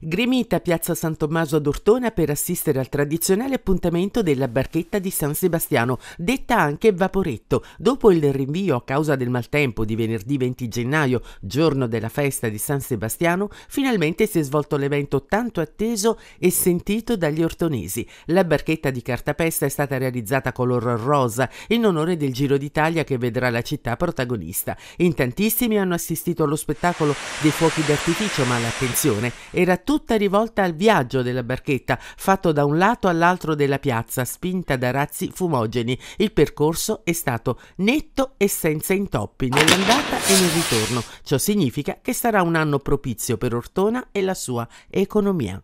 Grimita Piazza San Tommaso ad Ortona per assistere al tradizionale appuntamento della barchetta di San Sebastiano, detta anche Vaporetto. Dopo il rinvio a causa del maltempo di venerdì 20 gennaio, giorno della festa di San Sebastiano, finalmente si è svolto l'evento tanto atteso e sentito dagli ortonesi. La barchetta di cartapesta è stata realizzata color rosa in onore del Giro d'Italia che vedrà la città protagonista. In tantissimi hanno assistito allo spettacolo dei fuochi d'artificio, ma l'attenzione era tutta rivolta al viaggio della barchetta, fatto da un lato all'altro della piazza, spinta da razzi fumogeni. Il percorso è stato netto e senza intoppi nell'andata e nel ritorno. Ciò significa che sarà un anno propizio per Ortona e la sua economia.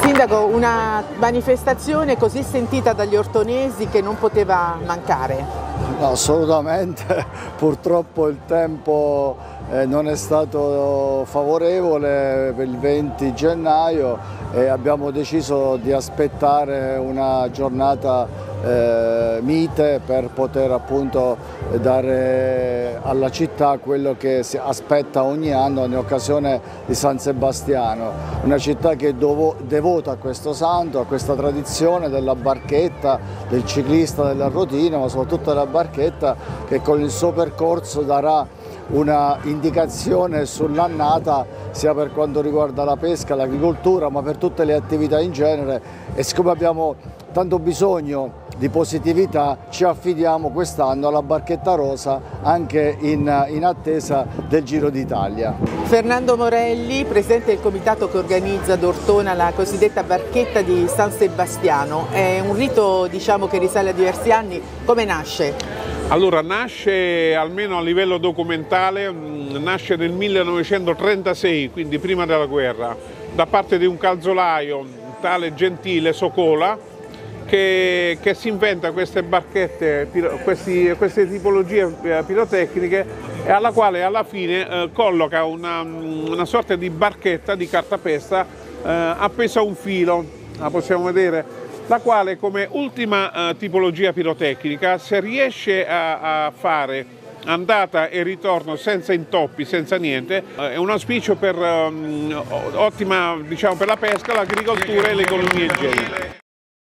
Sindaco, una manifestazione così sentita dagli ortonesi che non poteva mancare. Assolutamente, purtroppo il tempo eh, non è stato favorevole per il 20 gennaio e abbiamo deciso di aspettare una giornata eh, mite per poter appunto dare alla città quello che si aspetta ogni anno in occasione di San Sebastiano, una città che è devota a questo santo, a questa tradizione della barchetta, del ciclista della rotina, ma soprattutto della barchetta che con il suo percorso darà una indicazione sull'annata sia per quanto riguarda la pesca, l'agricoltura ma per tutte le attività in genere. E siccome abbiamo tanto bisogno di positività ci affidiamo quest'anno alla Barchetta Rosa anche in, in attesa del Giro d'Italia. Fernando Morelli, presidente del comitato che organizza ad Ortona la cosiddetta Barchetta di San Sebastiano, è un rito diciamo, che risale a diversi anni, come nasce? Allora, nasce almeno a livello documentale, mm, nasce nel 1936, quindi prima della guerra, da parte di un calzolaio, tale Gentile Socola, che, che si inventa queste barchette, questi, queste tipologie eh, pirotecniche e alla quale alla fine eh, colloca una, una, sorta di barchetta di cartapesta eh, appesa a un filo, la possiamo vedere, la quale come ultima eh, tipologia pirotecnica se riesce a, a fare andata e ritorno senza intoppi, senza niente, è un auspicio per, um, ottima diciamo, per la pesca, l'agricoltura e l'economia in genere.